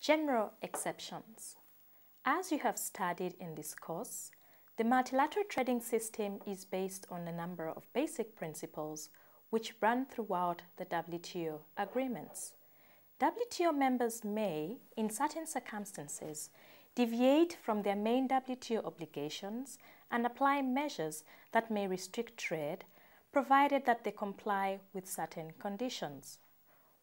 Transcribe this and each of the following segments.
General exceptions. As you have studied in this course, the multilateral trading system is based on a number of basic principles which run throughout the WTO agreements. WTO members may, in certain circumstances, deviate from their main WTO obligations and apply measures that may restrict trade, provided that they comply with certain conditions.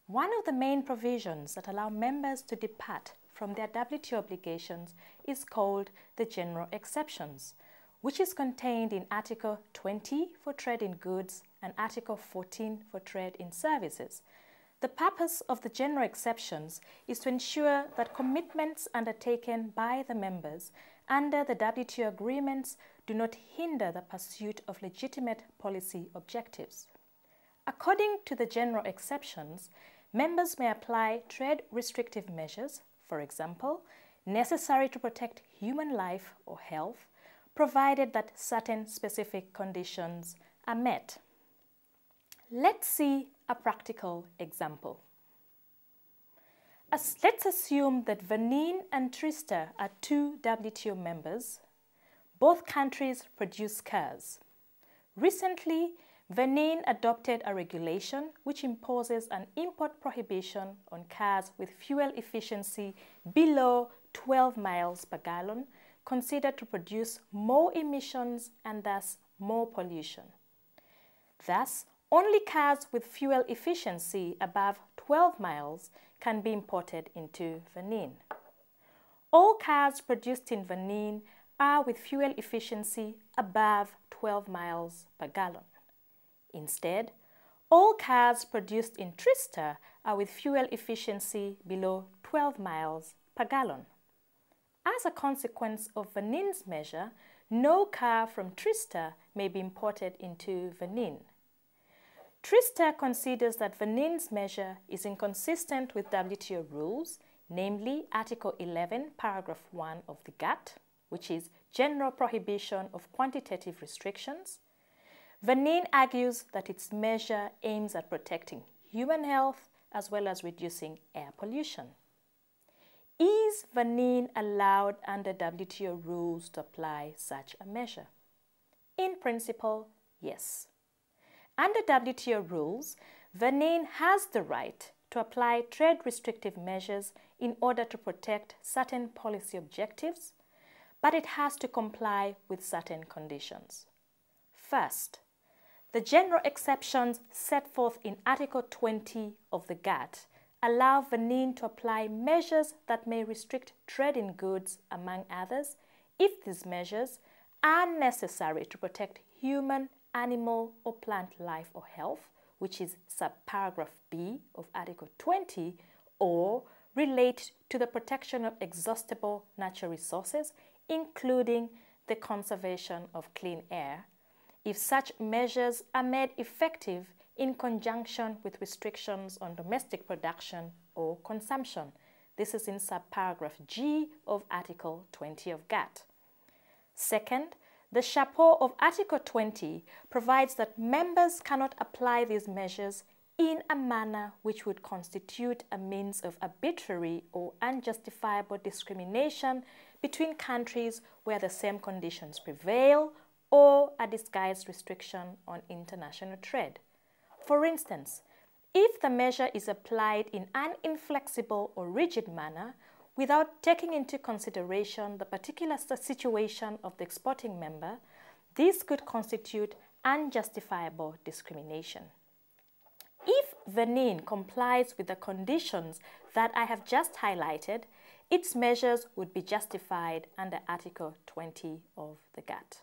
One of the main provisions that allow members to depart from their WTO obligations is called the General Exceptions, which is contained in Article 20 for trade in goods and Article 14 for trade in services. The purpose of the general exceptions is to ensure that commitments undertaken by the members under the WTO agreements do not hinder the pursuit of legitimate policy objectives. According to the general exceptions, members may apply trade restrictive measures, for example, necessary to protect human life or health, provided that certain specific conditions are met. Let's see a practical example. As, let's assume that Benin and Trista are two WTO members. Both countries produce cars. Recently, Benin adopted a regulation which imposes an import prohibition on cars with fuel efficiency below 12 miles per gallon, considered to produce more emissions and thus more pollution. Thus, only cars with fuel efficiency above 12 miles can be imported into Benin. All cars produced in Benin are with fuel efficiency above 12 miles per gallon. Instead, all cars produced in Trista are with fuel efficiency below 12 miles per gallon. As a consequence of Benin's measure, no car from Trista may be imported into Benin. Trista considers that Benin's measure is inconsistent with WTO rules, namely Article 11, Paragraph 1 of the GATT, which is General Prohibition of Quantitative Restrictions, Benin argues that its measure aims at protecting human health as well as reducing air pollution. Is Benin allowed under WTO rules to apply such a measure? In principle, yes. Under WTO rules, Benin has the right to apply trade restrictive measures in order to protect certain policy objectives, but it has to comply with certain conditions. First, the general exceptions set forth in Article 20 of the GATT allow Benin to apply measures that may restrict trade in goods, among others, if these measures are necessary to protect human, animal, or plant life or health, which is subparagraph B of Article 20, or relate to the protection of exhaustible natural resources, including the conservation of clean air, if such measures are made effective in conjunction with restrictions on domestic production or consumption. This is in subparagraph G of Article 20 of GATT. Second, the chapeau of Article 20 provides that members cannot apply these measures in a manner which would constitute a means of arbitrary or unjustifiable discrimination between countries where the same conditions prevail or a disguised restriction on international trade. For instance, if the measure is applied in an inflexible or rigid manner without taking into consideration the particular situation of the exporting member, this could constitute unjustifiable discrimination. If Benin complies with the conditions that I have just highlighted, its measures would be justified under Article 20 of the GATT.